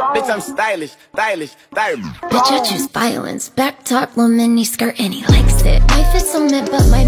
Bitch, I'm stylish, stylish, stylish. Bitch, I choose violence. Back top, little mini skirt, and he likes it. Life is so mid, but my